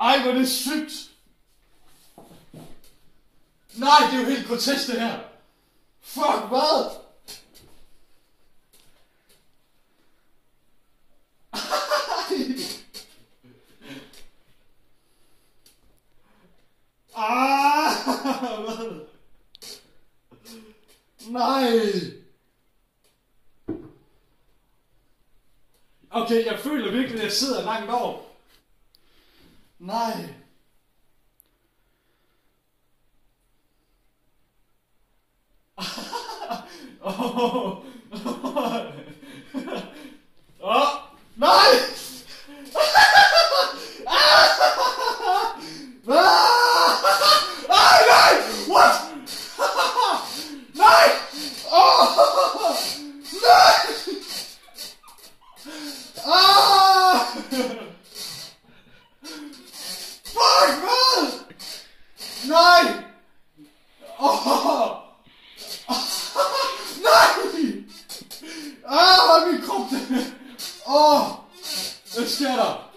Ej, hvor er det sygt. Nej, det er jo helt grotesk det her. Fuck, hvad? Ah, hvad? Nej. Okay, jeg føler virkelig, at jeg sidder langt over. Nej. oh. Oh! oh. Nein! Ah, wie kommt der? Oh! Ist der da?